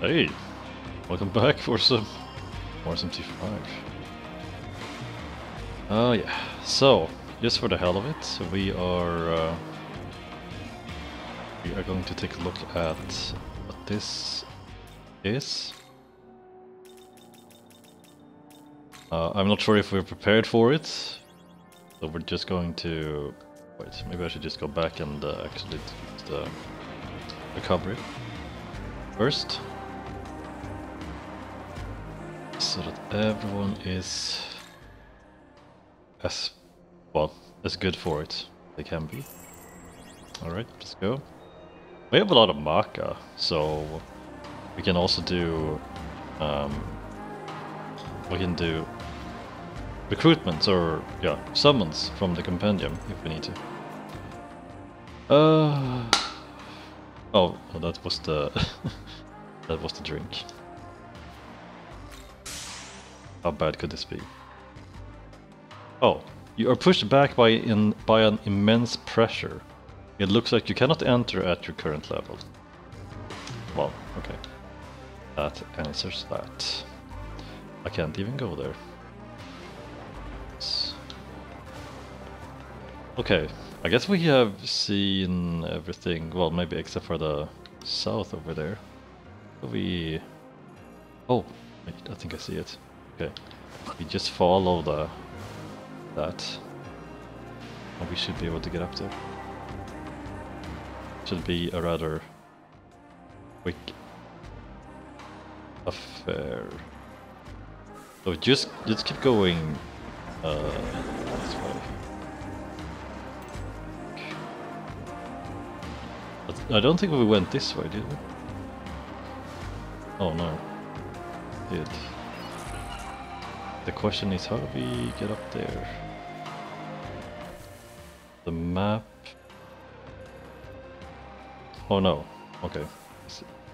Hey, welcome back for some more SMT5. Oh yeah, so just for the hell of it, we are uh, we are going to take a look at what this is. Uh, I'm not sure if we're prepared for it, so we're just going to wait. Maybe I should just go back and uh, actually do the recovery first so that everyone is as well as good for it they can be. Alright, let's go. We have a lot of Macca, so we can also do um, we can do recruitments or yeah, summons from the compendium if we need to. Uh oh that was the that was the drink. How bad could this be? Oh, you are pushed back by, in, by an immense pressure. It looks like you cannot enter at your current level. Well, okay. That answers that. I can't even go there. Okay, I guess we have seen everything, well maybe except for the south over there. We... Oh, I think I see it. Okay, we just follow the that, and we should be able to get up there. Should be a rather quick affair. So just just keep going uh, this way. I don't think we went this way, did we? Oh no, did. The question is how do we get up there? The map... Oh no, okay.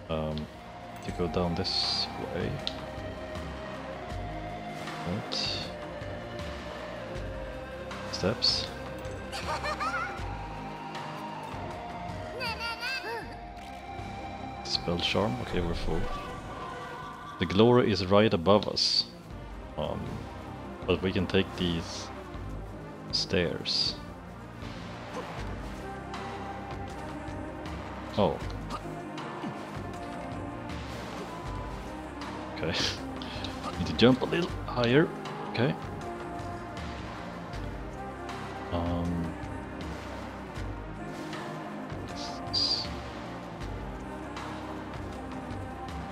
Um, to go down this way. Right. Steps. Spell charm, okay we're full. The glory is right above us. Um, but we can take these stairs. Oh. Okay. Need to jump a little higher. Okay. Um.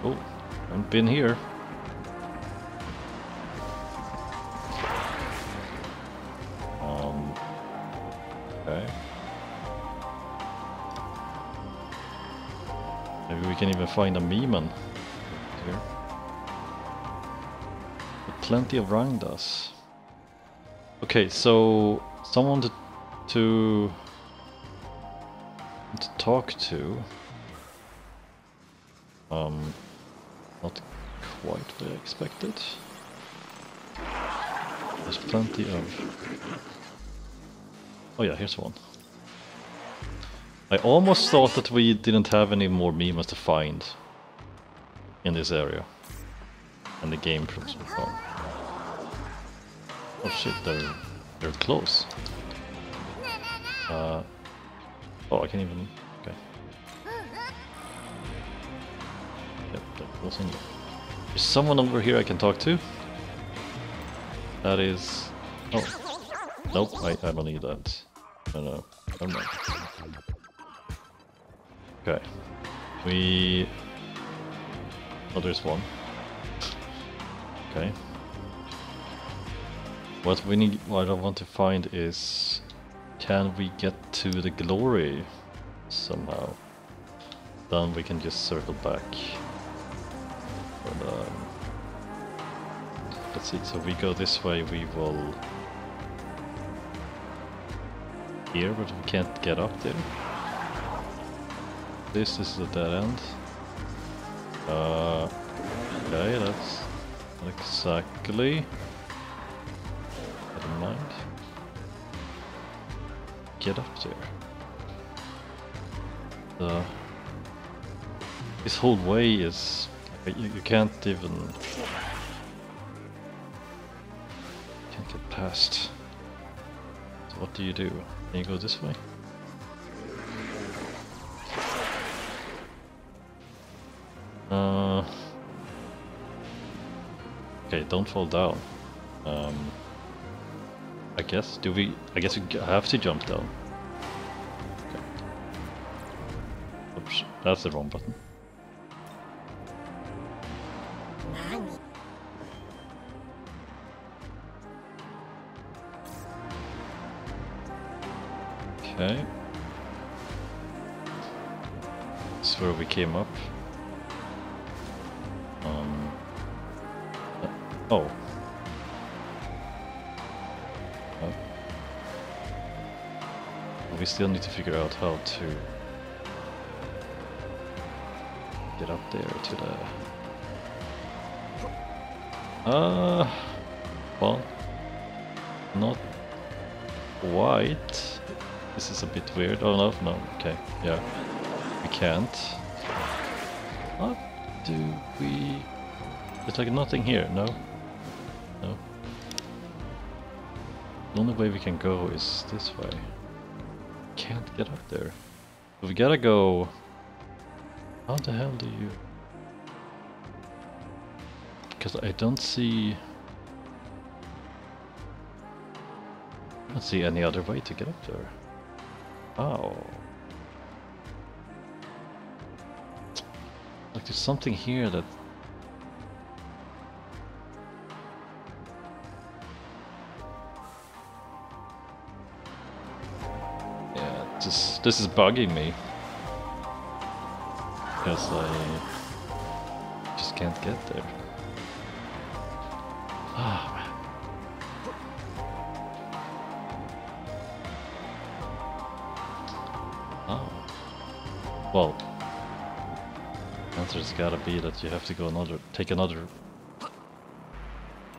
Oh, haven't been here. Find a Miman here. But plenty of us. Okay, so someone to, to to talk to. Um, not quite what I expected. There's plenty of. Oh yeah, here's one. I almost thought that we didn't have any more Mimas to find in this area. And the game from. Oh shit, they're they're close. Uh, oh, I can't even. Okay. Yep, in there. There's someone over here I can talk to. That is. Oh. Nope, I, I don't need that. No, no. Never mind. Okay. We... Oh, there's one. Okay. What we need, what I want to find is... Can we get to the glory somehow? Then we can just circle back. But, um, let's see, so we go this way, we will... Here, but we can't get up there. This is the dead end. Uh, okay, that's not exactly. Never mind. Get up there. The this whole way is you, you can't even... Can't get past. So what do you do? Can you go this way? Okay, don't fall down. Um, I guess. Do we? I guess we have to jump down. Okay. Oops, that's the wrong button. Okay. That's where we came up. Oh. We still need to figure out how to get up there to the. Uh, well, not quite. This is a bit weird. Oh no, no, okay, yeah. We can't. What do we... There's like nothing here, no? No. The only way we can go is this way. Can't get up there. We gotta go... How the hell do you... Because I don't see... I don't see any other way to get up there. Oh. Like there's something here that... this, is bugging me. Because I just can't get there. Ah, Oh. Well, answer's gotta be that you have to go another, take another, you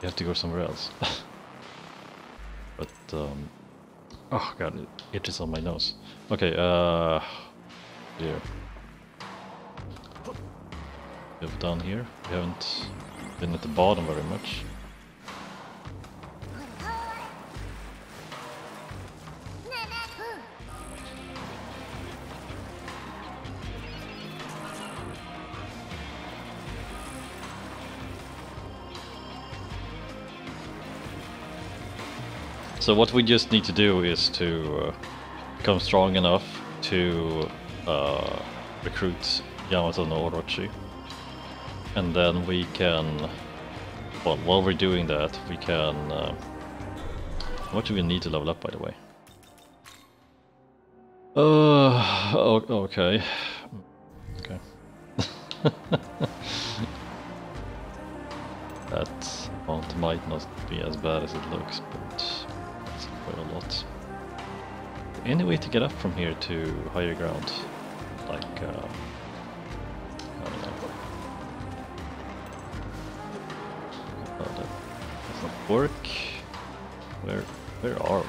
have to go somewhere else. but, um, oh god, it itches on my nose. Okay, uh, here. We have down here, we haven't been at the bottom very much. So what we just need to do is to uh, become strong enough to uh, recruit Yamato no Orochi. And then we can, well, while we're doing that, we can, uh, what do we need to level up by the way? Uh, okay. Okay. that might not be as bad as it looks, but quite a lot. Any way to get up from here to higher ground? Like, uh, I don't know. Oh, that does not work. Where, where are we?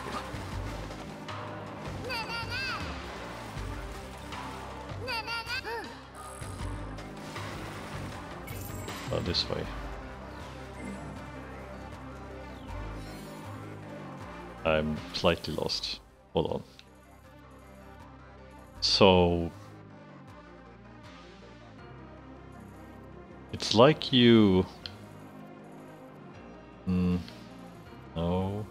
Oh, this way. I'm slightly lost. Hold on. So... It's like you... Hmm... No...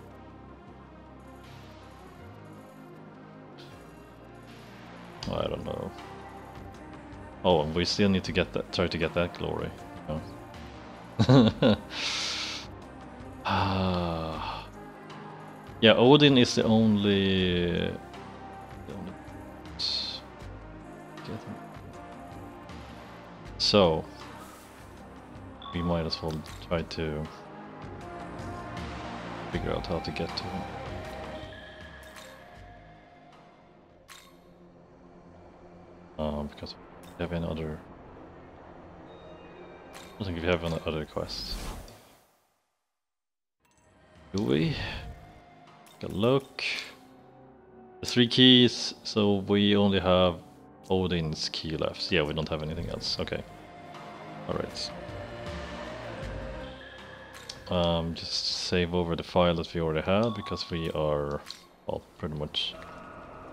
I don't know. Oh, and we still need to get that, try to get that glory. Oh. Ah. Yeah, Odin is the only. The only. So we might as well try to figure out how to get to him. Um, because we have any other. I don't think we have any other quests. Do we? Take a look. The three keys, so we only have Odin's key left. Yeah, we don't have anything else. Okay. Alright. Um, just save over the file that we already had because we are, well, pretty much...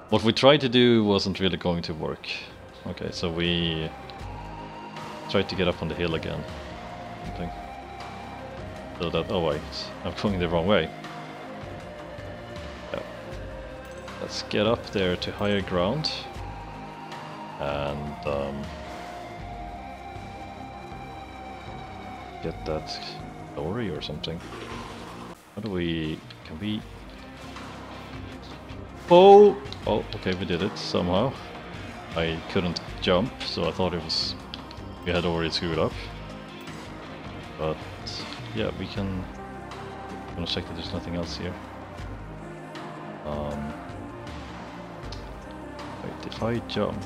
What we tried to do wasn't really going to work. Okay, so we tried to get up on the hill again. Something. So that, oh wait, I'm going the wrong way. Let's get up there to higher ground. And um, get that glory or something. How do we... can we... Oh! Oh, okay, we did it somehow. I couldn't jump, so I thought it was... we had already screwed up. But, yeah, we can... I'm gonna check that there's nothing else here. Um... If I jump...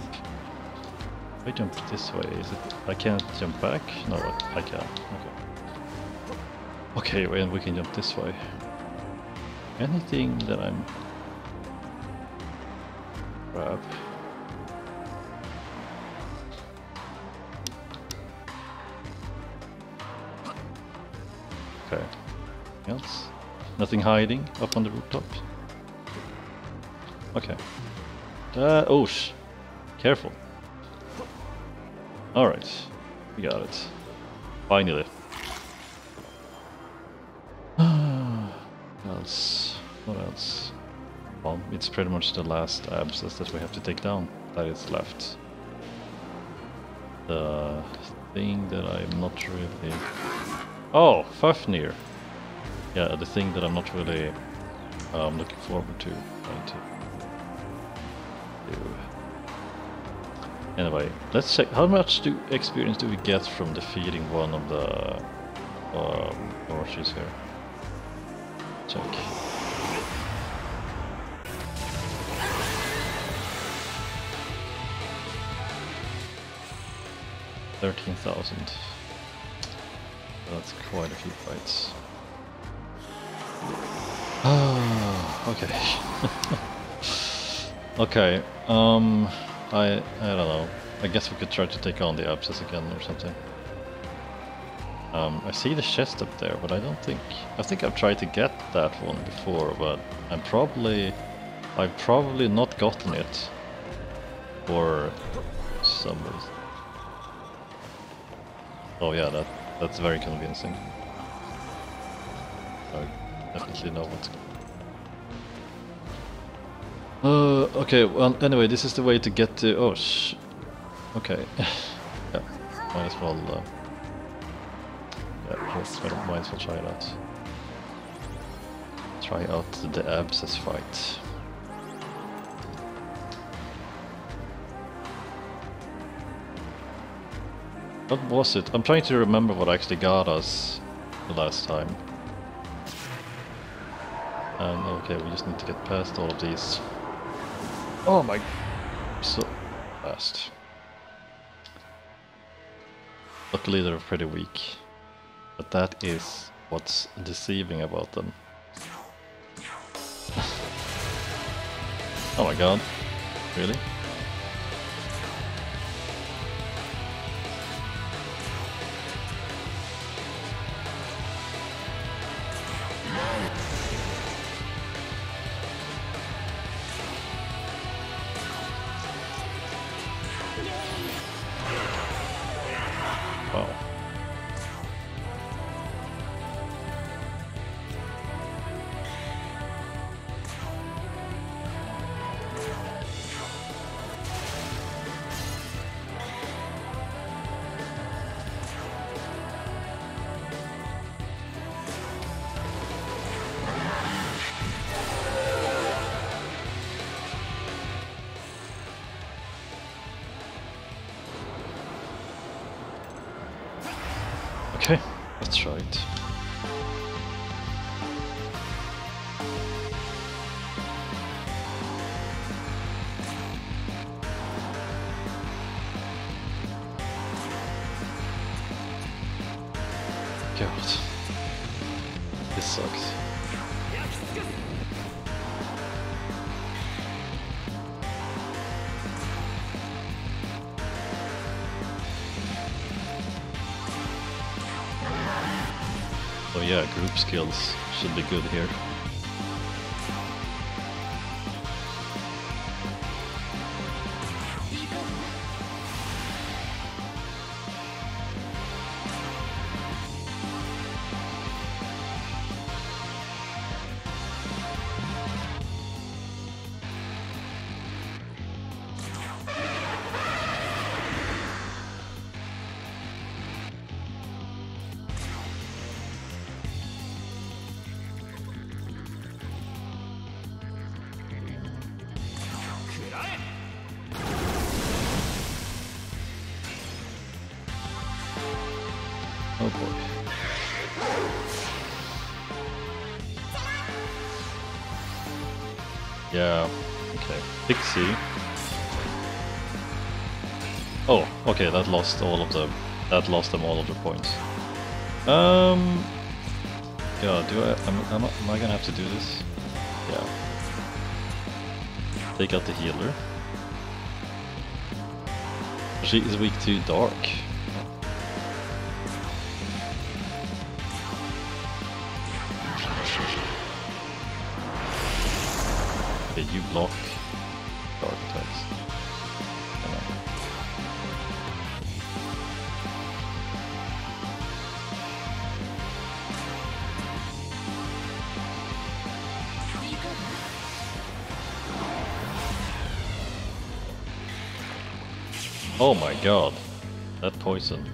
If I jump this way, is it... I can't jump back? No, I can. Okay. Okay, and we can jump this way. Anything that I'm... Grab. Okay. Else? Nothing hiding up on the rooftop? Okay. Uh, oh, sh careful. Alright, we got it. Finally. else? What else? Well, it's pretty much the last abscess that we have to take down that is left. The thing that I'm not really... Oh, Fafnir! Yeah, the thing that I'm not really um, looking forward to trying Anyway, let's check how much do experience do we get from defeating one of the um, orches here. Check. Thirteen thousand. That's quite a few fights. Okay. okay. Um, I I don't know. I guess we could try to take on the abscess again or something. Um, I see the chest up there, but I don't think... I think I've tried to get that one before, but I'm probably... I've probably not gotten it for some reason. Oh yeah, that that's very convincing. I definitely know what's uh, okay, well, anyway, this is the way to get to... Oh, sh... Okay. yeah, might as well... Uh, yeah, just might as well try it out. Try out the abscess fight. What was it? I'm trying to remember what actually got us the last time. And okay, we just need to get past all of these. Oh my... So fast. Luckily they're pretty weak. But that is what's deceiving about them. oh my god. Really? Okay, let's group skills should be good here. Oh, okay, that lost all of the that lost them all of the points. Um Yeah, do I am, am, am I gonna have to do this? Yeah. Take out the healer. She is weak to dark. Okay, you block Oh my god. That poison.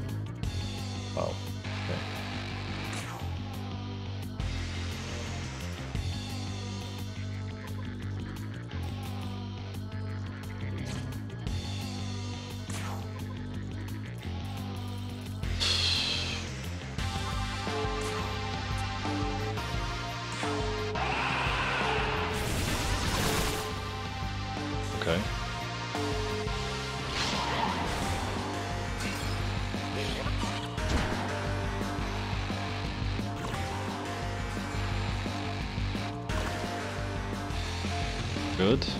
Good.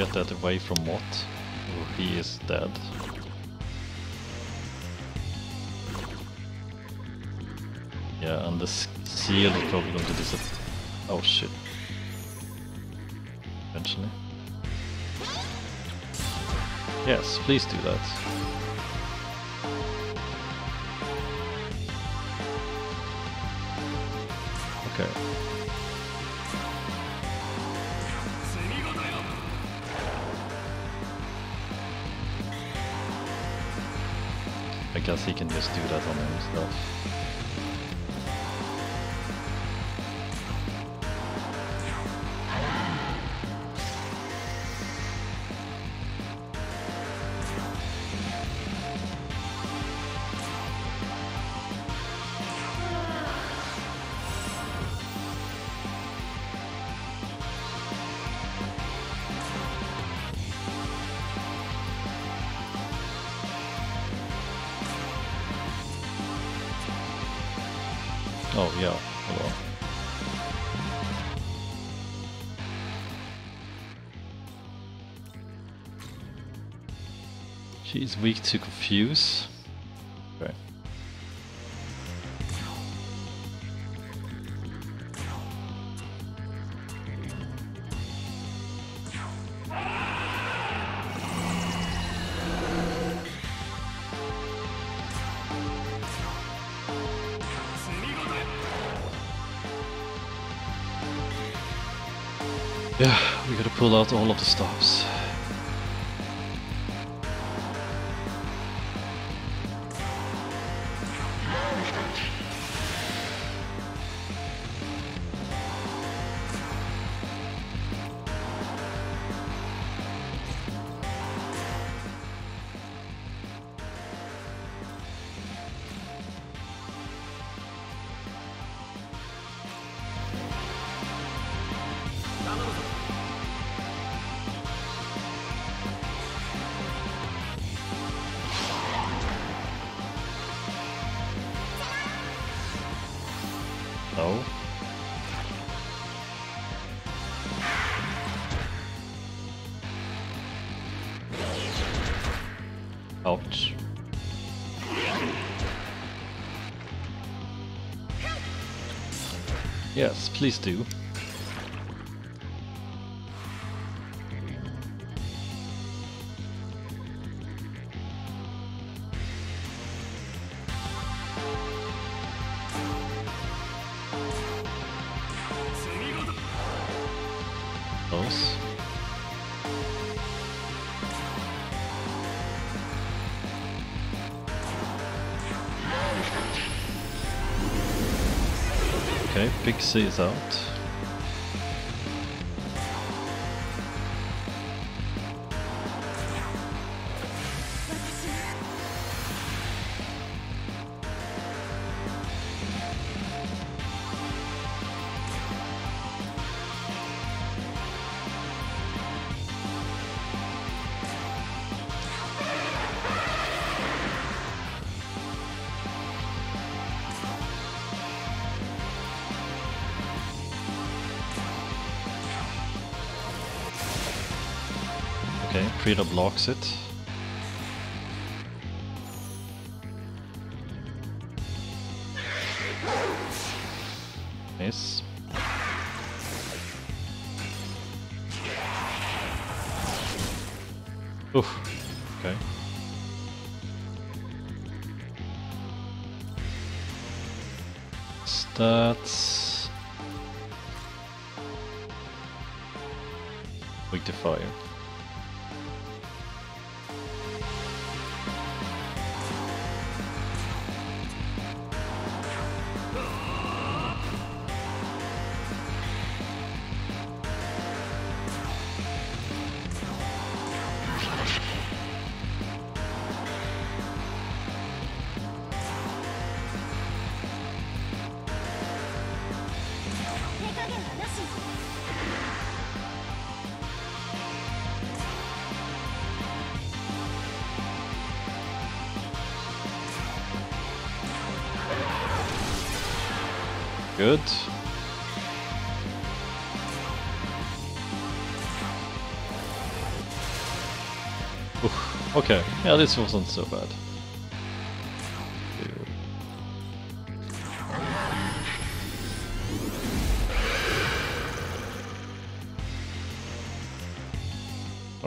Get that away from Mot. Oh, he is dead. Yeah, and the seal is probably going to disappear. Oh shit. Eventually. Yes, please do that. Okay. I guess he can just do that on himself. Oh yeah. She's weak to confuse. Out all of the stops. Please do. Close. Okay, Pixie is out. Okay, Frida blocks it. Nice. Oof. Okay. Stats. Weak to fire. Good. Oof. Okay, yeah, this wasn't so bad.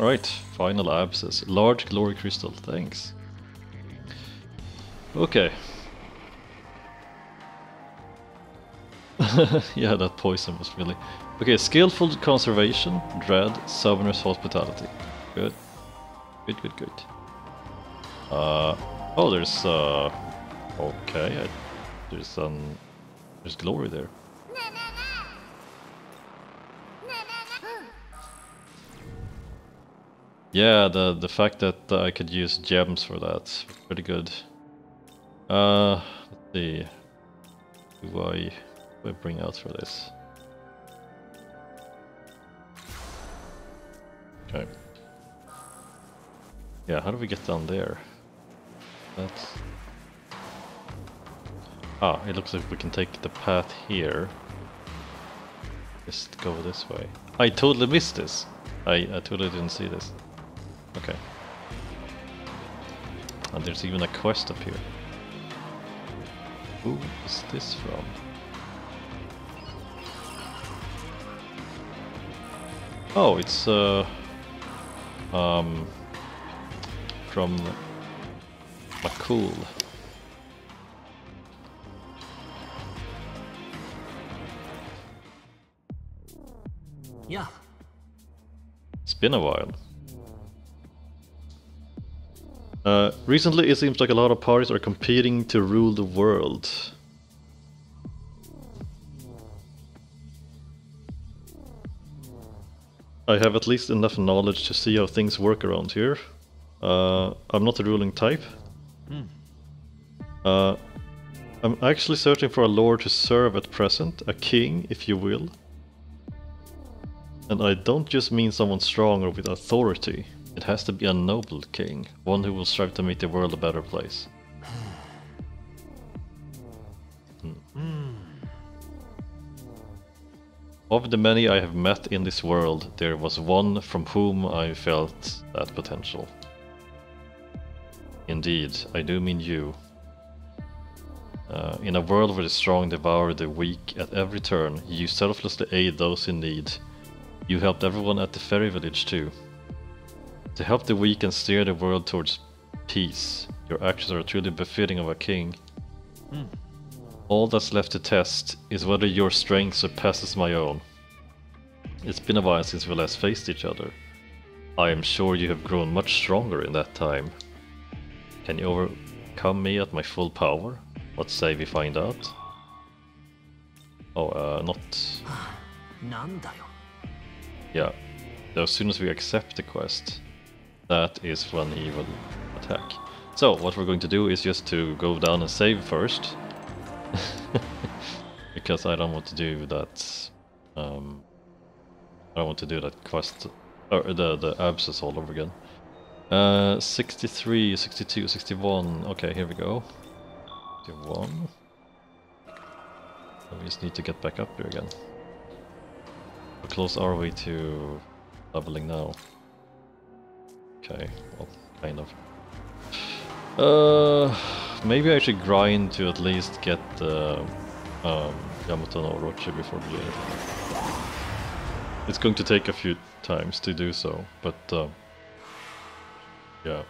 Alright, final abscess. Large glory crystal, thanks. Okay. yeah, that poison was really... Okay, skillful conservation, dread, summoner's hospitality. Good. Good, good, good. Uh, oh, there's, uh... Okay, I, there's, um... There's glory there. Yeah, the the fact that I could use gems for that pretty good. Uh, let's see. Do I, do I bring out for this? Okay. Yeah, how do we get down there? That's... Ah, it looks like we can take the path here. Just go this way. I totally missed this. I, I totally didn't see this. Okay. And there's even a quest up here. Who is this from? Oh, it's uh, um, from Makul. Yeah. It's been a while. Uh, recently, it seems like a lot of parties are competing to rule the world. I have at least enough knowledge to see how things work around here. Uh, I'm not a ruling type. Uh, I'm actually searching for a lord to serve at present, a king, if you will. And I don't just mean someone strong or with authority. It has to be a noble king, one who will strive to make the world a better place. Hmm. Of the many I have met in this world, there was one from whom I felt that potential. Indeed, I do mean you. Uh, in a world where the strong devour the weak at every turn, you selflessly aid those in need. You helped everyone at the fairy village too. To help the weak and steer the world towards peace, your actions are truly befitting of a king. Hmm. All that's left to test is whether your strength surpasses my own. It's been a while since we last faced each other. I am sure you have grown much stronger in that time. Can you overcome me at my full power? What say we find out? Oh, uh, not... yeah. As soon as we accept the quest, that is when he will attack. So, what we're going to do is just to go down and save first. because I don't want to do that... Um, I don't want to do that quest, or the, the abscess all over again. Uh, 63, 62, 61, okay, here we go. 61. We just need to get back up here again. How close are we to leveling now? Okay, well, kind of. Uh, maybe I should grind to at least get the um, Yamato no Orochi before the end. It's going to take a few times to do so, but uh, yeah.